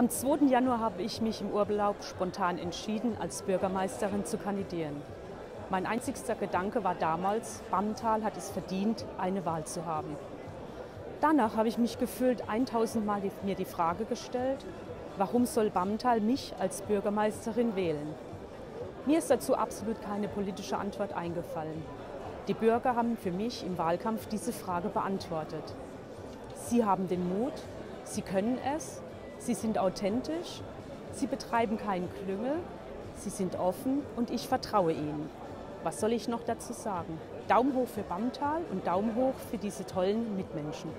Am 2. Januar habe ich mich im Urlaub spontan entschieden, als Bürgermeisterin zu kandidieren. Mein einzigster Gedanke war damals, Bammental hat es verdient, eine Wahl zu haben. Danach habe ich mich gefühlt 1000 Mal mir die Frage gestellt, warum soll Bammental mich als Bürgermeisterin wählen? Mir ist dazu absolut keine politische Antwort eingefallen. Die Bürger haben für mich im Wahlkampf diese Frage beantwortet. Sie haben den Mut, sie können es Sie sind authentisch, sie betreiben keinen Klüngel, sie sind offen und ich vertraue ihnen. Was soll ich noch dazu sagen? Daumen hoch für Bamtal und Daumen hoch für diese tollen Mitmenschen.